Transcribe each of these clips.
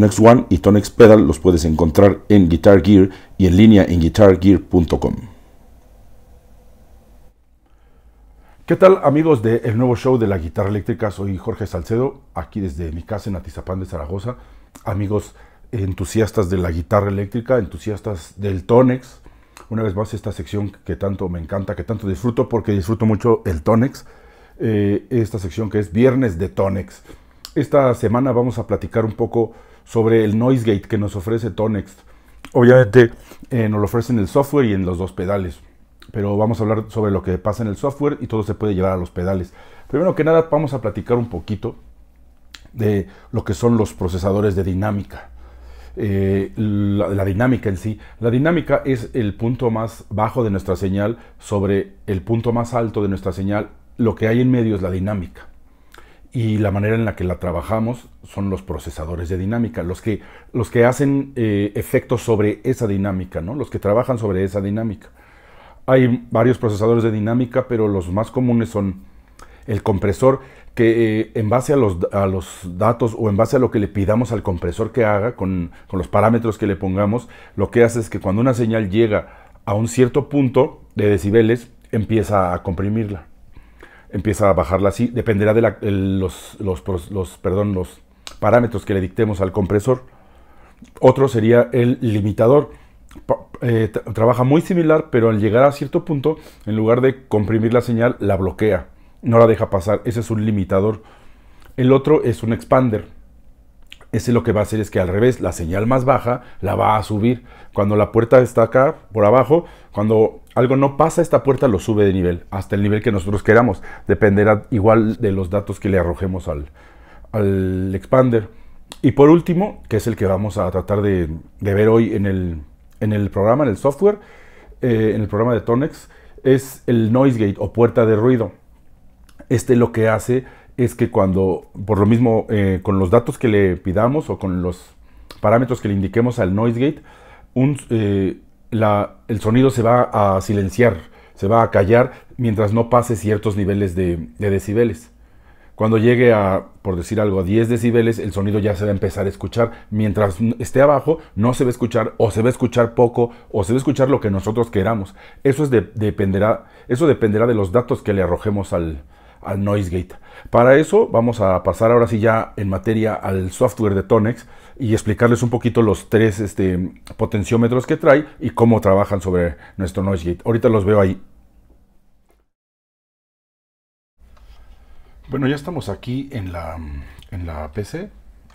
Tonex One y Tonex Pedal los puedes encontrar en Guitar Gear y en línea en guitargear.com. ¿Qué tal amigos del nuevo show de la guitarra eléctrica? Soy Jorge Salcedo, aquí desde mi casa en Atizapán de Zaragoza. Amigos entusiastas de la guitarra eléctrica, entusiastas del Tonex. Una vez más esta sección que tanto me encanta, que tanto disfruto porque disfruto mucho el Tonex. Eh, esta sección que es Viernes de Tonex. Esta semana vamos a platicar un poco sobre el noise gate que nos ofrece Tonex. Obviamente eh, nos lo ofrecen el software y en los dos pedales pero vamos a hablar sobre lo que pasa en el software y todo se puede llevar a los pedales. Primero que nada vamos a platicar un poquito de lo que son los procesadores de dinámica. Eh, la, dinámica en sí. La dinámica es el punto más bajo de nuestra señal sobre el punto más alto de nuestra señal. Lo que hay en medio es la dinámica. Y la manera en la que la trabajamos son los procesadores de dinámica, los que, los que hacen eh, efectos sobre esa dinámica, ¿no? los que trabajan sobre esa dinámica. Hay varios procesadores de dinámica, pero los más comunes son el compresor, que eh, en base a los, a los, datos o en base a lo que le pidamos al compresor que haga, con, los parámetros que le pongamos, lo que hace es que cuando una señal llega a un cierto punto de decibeles, empieza a comprimirla. Empieza a bajarla así, dependerá de los, los, perdón, los parámetros que le dictemos al compresor. Otro sería el limitador eh, trabaja muy similar, pero al llegar a cierto punto, en lugar de comprimir la señal, la bloquea, no la deja pasar. Ese es un limitador. El otro es un expander. Ese lo que va a hacer es que al revés, la señal más baja la va a subir. Cuando la puerta está acá, por abajo, cuando algo no pasa, esta puerta lo sube de nivel, hasta el nivel que nosotros queramos. Dependerá igual de los datos que le arrojemos al, al expander. Y por último, que es el que vamos a tratar de ver hoy en el, en el programa, en el software, eh, en el programa de Tonex, es el noise gate o puerta de ruido. Este lo que hace es que cuando, por lo mismo, eh, con los datos que le pidamos o con los parámetros que le indiquemos al noise gate, un, eh, el sonido se va a silenciar, se va a callar mientras no pase ciertos niveles de decibeles. Cuando llegue a, por decir algo, a 10 decibeles, el sonido ya se va a empezar a escuchar. Mientras esté abajo, no se va a escuchar, o se va a escuchar poco, o se va a escuchar lo que nosotros queramos. Eso, es dependerá, eso dependerá de los datos que le arrojemos al, al noise gate. Para eso vamos a pasar ahora sí ya en materia al software de Tonex y explicarles un poquito los tres este, potenciómetros que trae y cómo trabajan sobre nuestro noise gate. Ahorita los veo ahí. Bueno, ya estamos aquí en la, en la PC.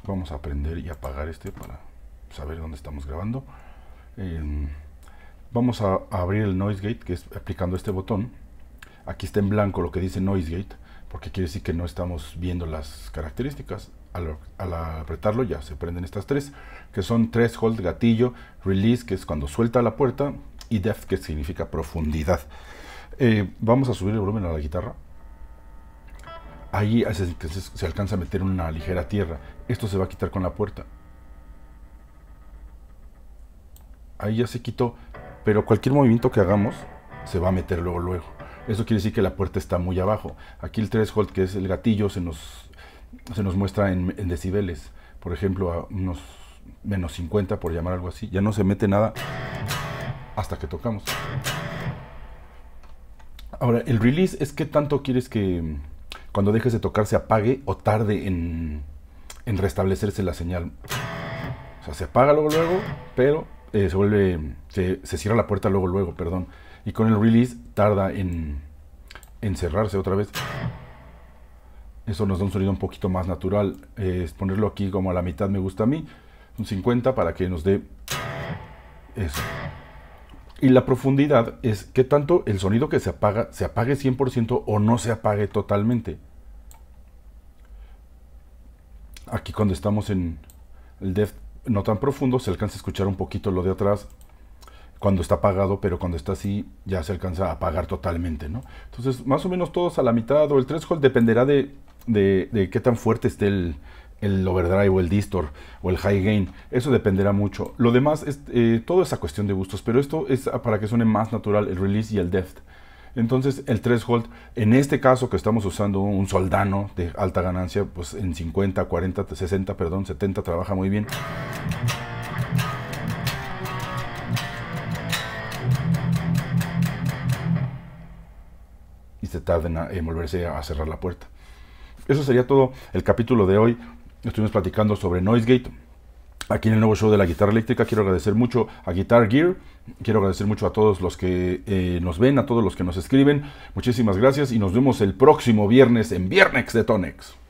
Vamos a aprender y apagar este para saber dónde estamos grabando. Em, vamos a, abrir el Noise Gate, que es aplicando este botón. Aquí está en blanco lo que dice Noise Gate, porque quiere decir que no estamos viendo las características. Al, apretarlo ya se prenden estas tres, que son tres hold gatillo, release, que es cuando suelta la puerta, y depth, que significa profundidad. Eh, vamos a subir el volumen a la guitarra ahí se, alcanza a meter una ligera tierra. Esto se va a quitar con la puerta. Ahí ya se quitó, pero cualquier movimiento que hagamos se va a meter luego luego. Eso quiere decir que la puerta está muy abajo. Aquí el threshold, que es el gatillo, se nos, se nos muestra en, en decibeles. Por ejemplo, a unos menos 50, por llamar algo así. Ya no se mete nada hasta que tocamos. Ahora, el release es que tanto quieres que cuando dejes de tocar se apague o tarde en, restablecerse la señal. O sea, se apaga luego, luego, pero eh, se vuelve, se, cierra la puerta luego, luego, perdón. Y con el release tarda en, en cerrarse otra vez. Eso nos da un sonido un poquito más natural. Es ponerlo aquí como a la mitad me gusta a mí. Un 50 para que nos dé eso. Y la profundidad es que tanto el sonido que se apaga se apague 100% o no se apague totalmente. Aquí cuando estamos en el depth no tan profundo se alcanza a escuchar un poquito lo de atrás cuando está apagado, pero cuando está así ya se alcanza a apagar totalmente, ¿no? Entonces, más o menos todos a la mitad o el threshold dependerá de, de qué tan fuerte esté el, overdrive o el distor o el high gain. Eso dependerá mucho. Lo demás es eh, toda esa cuestión de gustos, pero esto es para que suene más natural el release y el depth. Entonces el 3 volt, en este caso que estamos usando un soldano de alta ganancia, pues en 50, 40, 60, perdón, 70 trabaja muy bien. Y se tarda en, volverse a cerrar la puerta. Eso sería todo el capítulo de hoy. Estuvimos platicando sobre Noise Gate aquí en el nuevo show de la guitarra eléctrica. Quiero agradecer mucho a Guitar Gear. Quiero agradecer mucho a todos los que eh, nos ven, a todos los que nos escriben. Muchísimas gracias y nos vemos el próximo viernes en Viernes de Tonex.